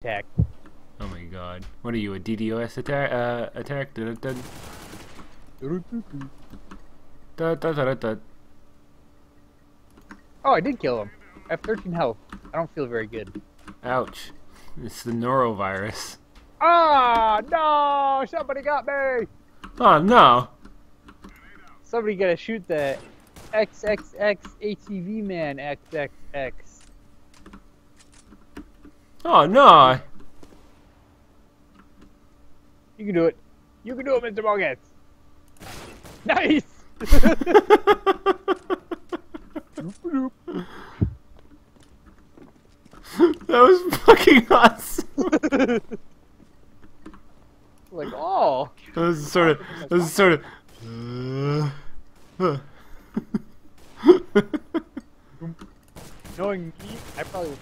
attack. Oh my god. What are you, a DDoS attack? Uh, attack? Dun, dun, dun, dun, dun, dun. Oh, I did kill him. I have 13 health. I don't feel very good. Ouch. It's the norovirus. Ah, no! Somebody got me! Oh no! Somebody gotta shoot the XXX ATV man XXX. Oh no! You can do it. You can do it, Mr. Boggets. Nice! that was fucking awesome. like, oh! That was sort of. That was sort of. Uh, Knowing me, I probably would